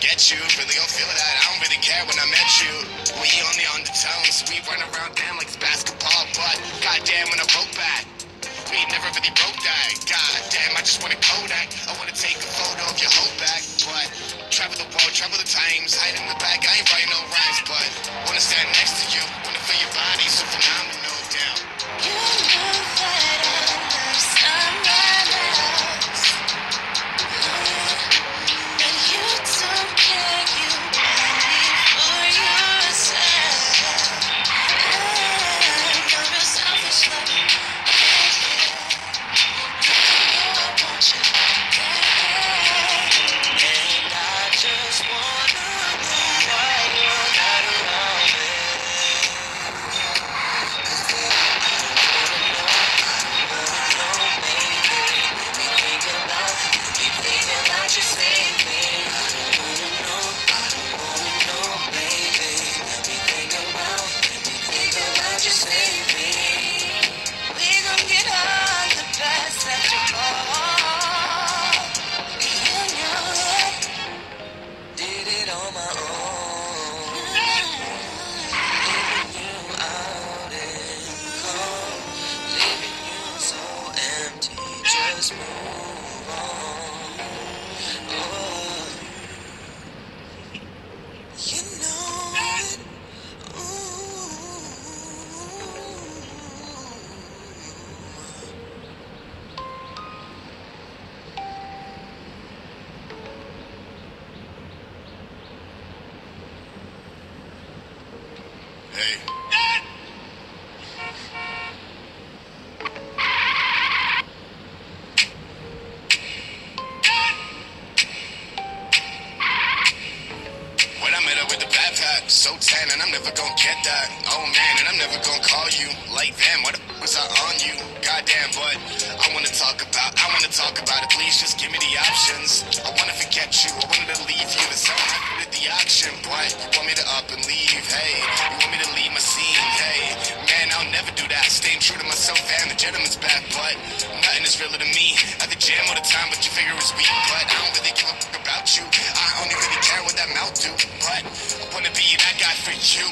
get you. Really gon' feel that. I don't really care when I met you. We on the undertones. We run around damn like it's basketball, but goddamn when I broke back. We never really broke that. God damn, I just wanna Kodak. I wanna take a photo of your whole back, but travel the world, travel the times, hide in the back. I ain't writing no rhymes, but wanna stand next to you, wanna feel your body so phenomenal. Hey. Gonna get that. Oh man, and I'm never gonna call you like them. What the f- was I on you? Goddamn, but I wanna talk about, I wanna talk about it. Please just give me the options. I wanna forget you, I wanted to leave you. The song I put at the auction, but you want me to up and leave. Hey, you want me to leave my scene. Hey, man, I'll never do that. Staying true to myself and the gentleman's back, but nothing is realer to me. At the gym all the time, but you figure it's weak. But I don't really give a fuck about you. I only really care what that mouth do. But I wanna be that guy for you.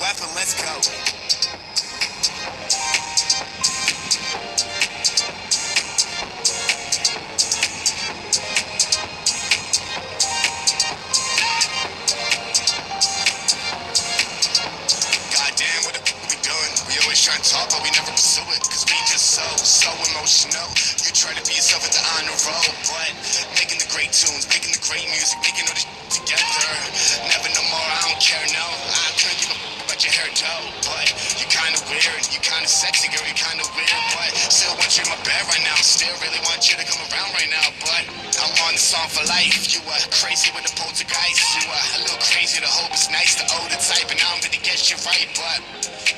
Weapon, let's go. Goddamn, what the f we doing? We always try to talk, but we never pursue it. Cause we just so, so emotional. You try to be yourself at the honor roll, but making the great tunes, making the great music, making all this together. But you kinda weird, you kinda sexy, girl, you kinda weird. But still want you in my bed right now. Still really want you to come around right now. But I'm on the song for life. You are crazy with the poltergeist. You are a little crazy, the hope is nice, the older type. And I'm gonna get you right, but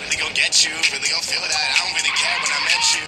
really gonna get you, really gonna feel that. I don't really care when I met you.